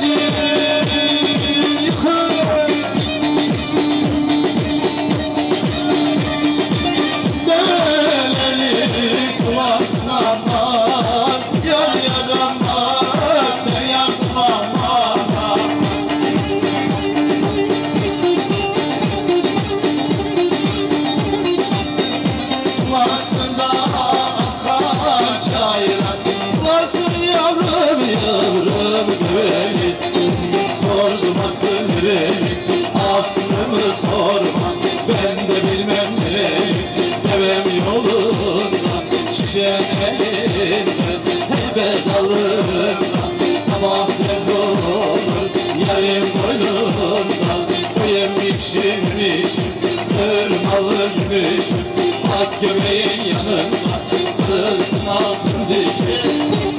Regina. Sorma. Ben de bilmem nereye Devem yolunda şişen elimde Heybet alırımda sabah tez olur Yarım boynunda. Yemişim mişim Sırmalı gümüşüm Hak göbeğin yanında Kırılsın altın dişim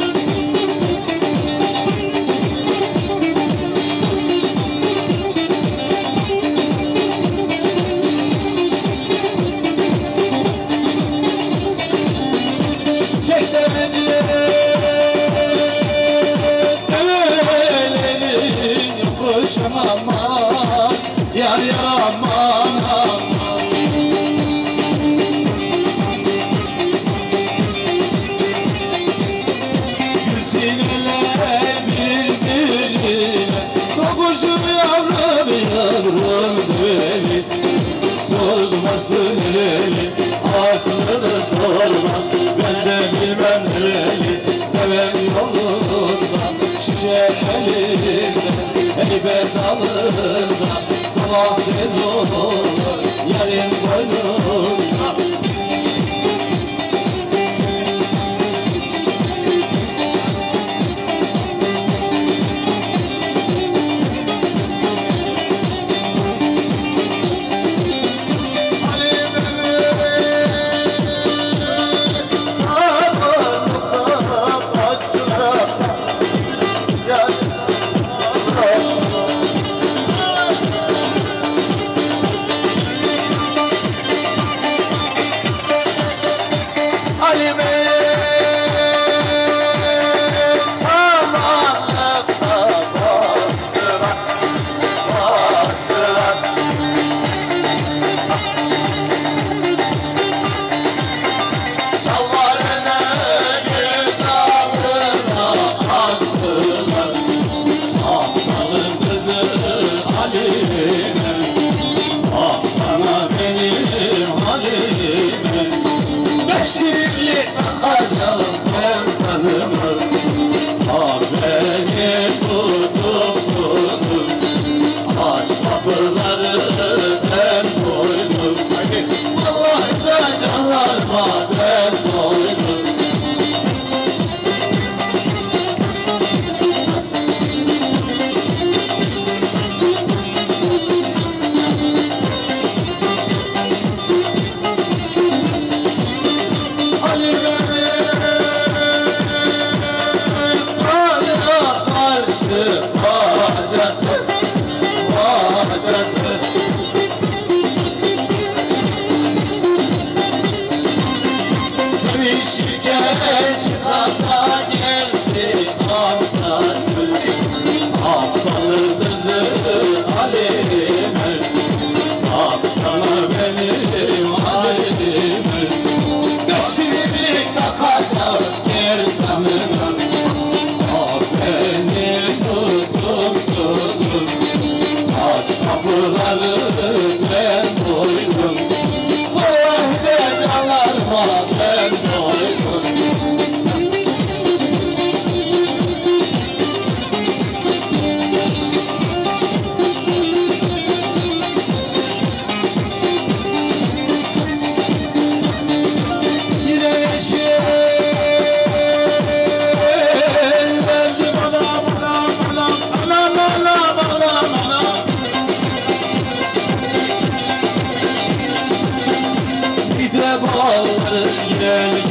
Dokuşum yavrum yavrum develi Sormazdı nereli Ağasını da sorma. Ben de bilmem nereli Devem yolunda. Şişe elinde Heybet alında Sabah tez olur Yarın boynunda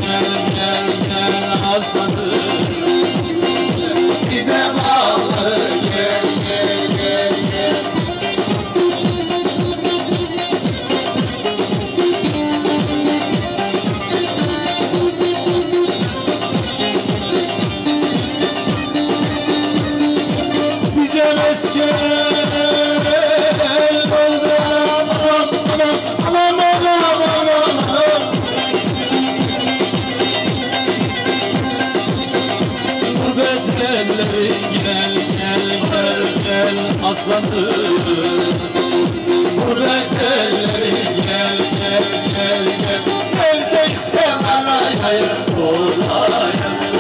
gel gel gel Hasan'ım gel aslanım Gurbet elleri gel gel gel gel. Neredeyse bana yayın buradayım Neredeyse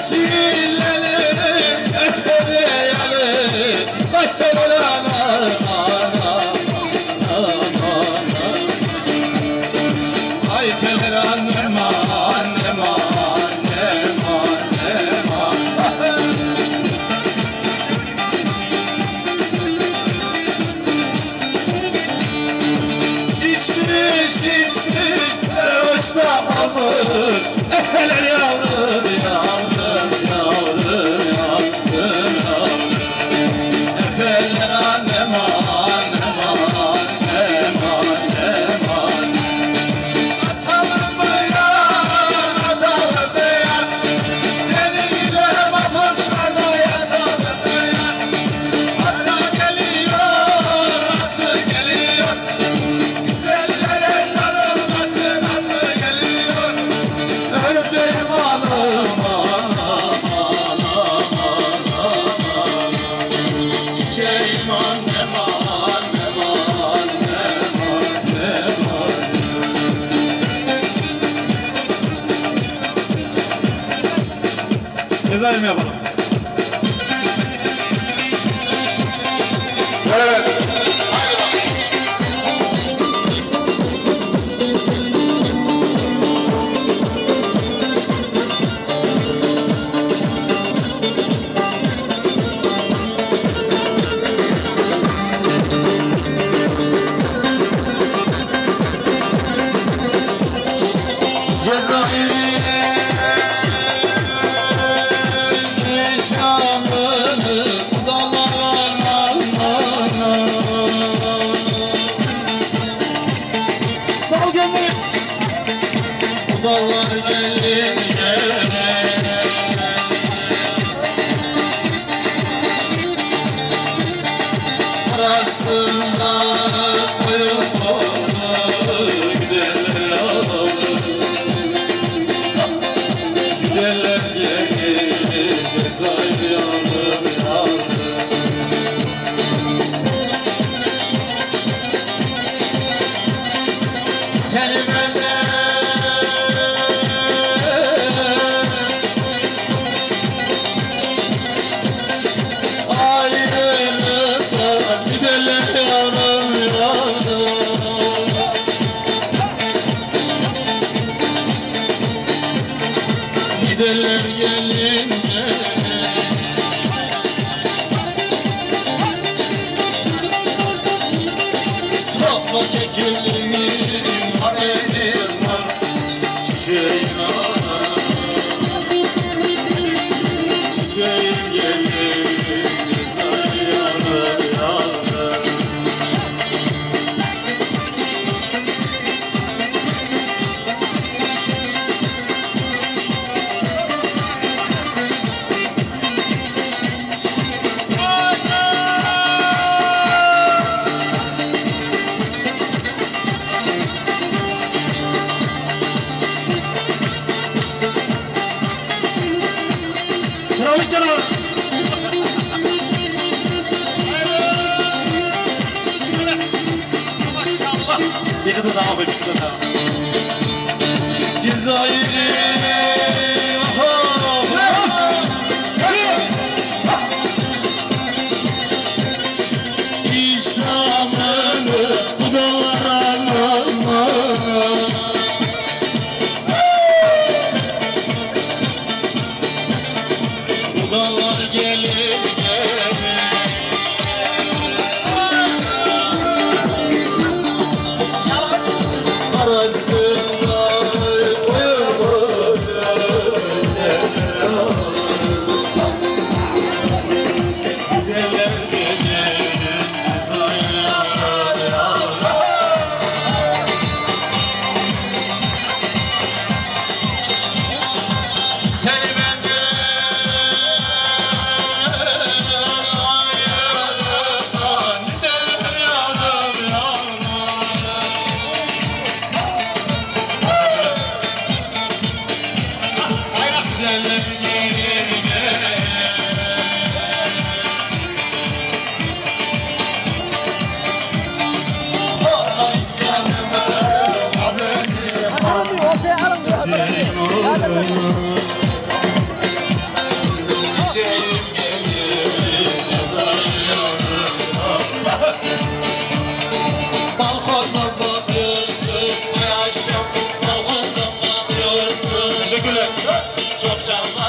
yeşillerim Geçleri yalı Başları yalı Ay gelir annem annem annem annem İçti içti içti Sarhoş da almış Efeler yavrum verme yapalım. Evet. gönül Dallar böyle gidelim gelinler. Bir kadın daha, bir kadın Ne akşam